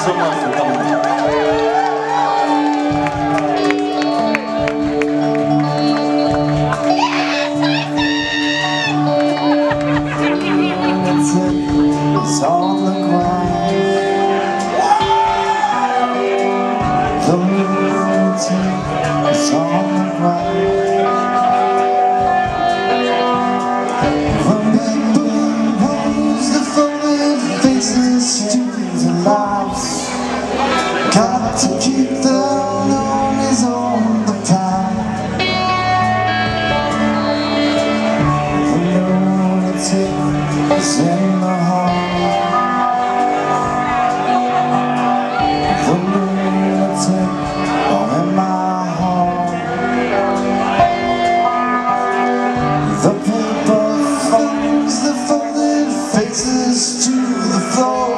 someone to come. The paper folds the folded faces to the floor.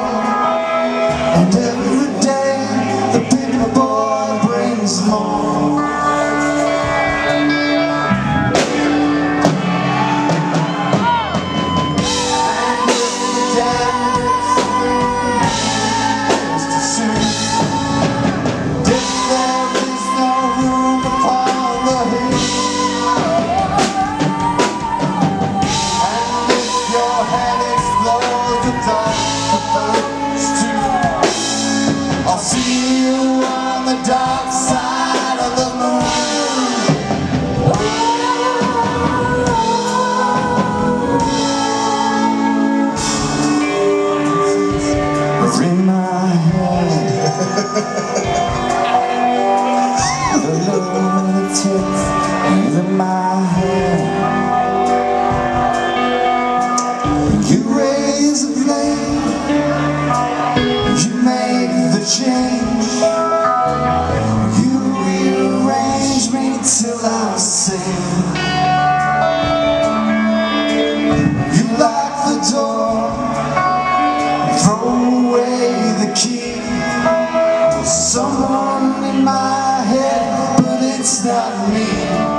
And every day the paper boy brings more. my head. the my head. You raise the flame. You make the change. You rearrange me till I sing. someone in my head, but it's not me.